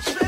Slip